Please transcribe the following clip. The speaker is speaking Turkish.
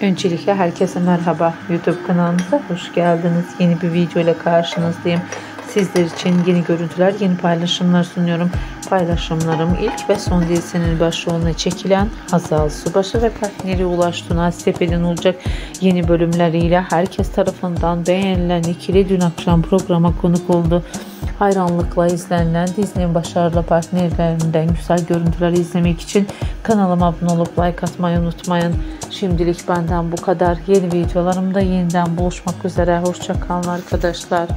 Öncelikle herkese merhaba. YouTube kanalımıza hoş geldiniz. Yeni bir video ile karşınızdayım. Sizler için yeni görüntüler, yeni paylaşımlar sunuyorum. Paylaşımlarım ilk ve son dizisinin başrolüne çekilen Hazal Subaşı ve partneri Ulaş Tuna Sepet'in olacak yeni bölümleriyle herkes tarafından beğenilen ikili dün akşam programa konuk oldu. Hayranlıkla izlenilen dizinin başarılı partnerlerinden güzel görüntüler izlemek için kanalıma abone olup like atmayı unutmayın. Şimdilik benden bu kadar. Yeni videolarımda yeniden buluşmak üzere. Hoşçakalın arkadaşlar.